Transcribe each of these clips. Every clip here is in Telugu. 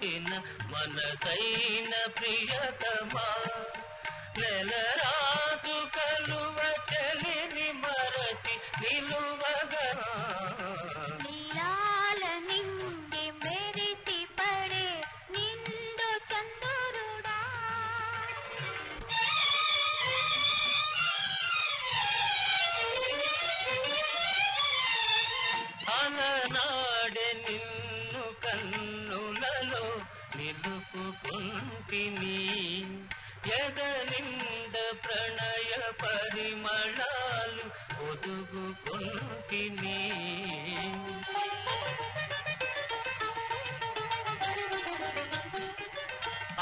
దాచిన మనసైన ప్రియతమా. నెలరాజు కలువ చలిని మరచి నిలువగా. నీలాల నిండి మెరిసి పడే నిండు చంద్రుడా. అలనాడే నిన్ను నిలుపుకుంటిని ఎదలింద ప్రణయ పరిమళాలు ఒదుగుకుంటిని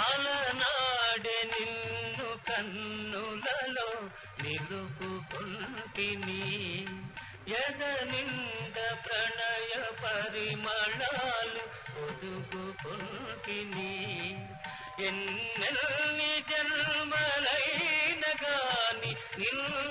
అలనాడే నిన్ను కన్నులలో ಎದನಿಂದ ಪ್ರಣಯ ಪರಿಮಳಾಲು ಒದುಗು ಕುಂಕಿನಿ ಎನ್ನಲ್ಲಿ ಜನ್ಮಲೈನ ಗಾನಿ ನಿನ್ನ